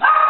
Ah!